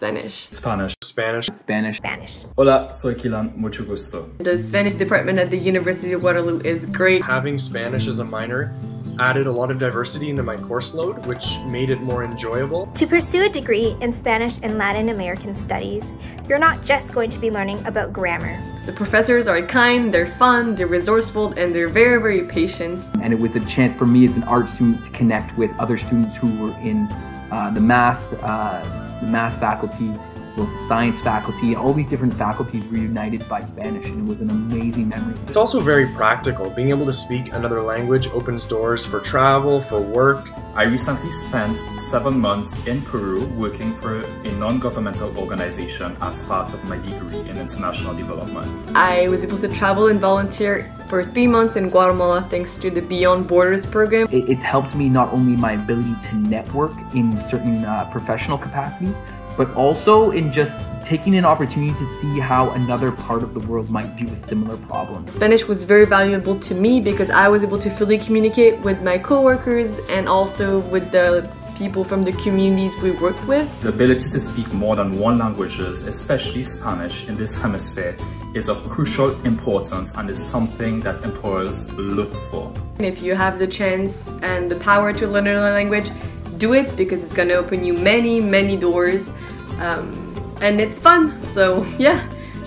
Spanish. Spanish. Spanish. Spanish. Spanish. Hola, soy Kilan, mucho gusto. The Spanish department at the University of Waterloo is great. Having Spanish as a minor added a lot of diversity into my course load, which made it more enjoyable. To pursue a degree in Spanish and Latin American studies, you're not just going to be learning about grammar. The professors are kind, they're fun, they're resourceful, and they're very, very patient. And it was a chance for me as an art student to connect with other students who were in uh, the math, uh, the math faculty, as well as the science faculty. All these different faculties were united by Spanish, and it was an amazing memory. It's also very practical. Being able to speak another language opens doors for travel, for work. I recently spent seven months in Peru working for a non-governmental organization as part of my degree in international development. I was able to travel and volunteer for three months in Guatemala thanks to the Beyond Borders program. It's helped me not only my ability to network in certain uh, professional capacities, but also in just taking an opportunity to see how another part of the world might view a similar problem. Spanish was very valuable to me because I was able to fully communicate with my coworkers and also with the people from the communities we worked with. The ability to speak more than one languages, especially Spanish, in this hemisphere is of crucial importance and is something that employers look for. If you have the chance and the power to learn another language, do it because it's gonna open you many, many doors. Um, and it's fun, so yeah,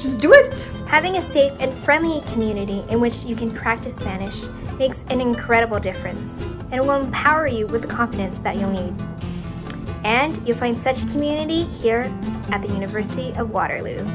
just do it! Having a safe and friendly community in which you can practice Spanish makes an incredible difference and will empower you with the confidence that you'll need. And you'll find such a community here at the University of Waterloo.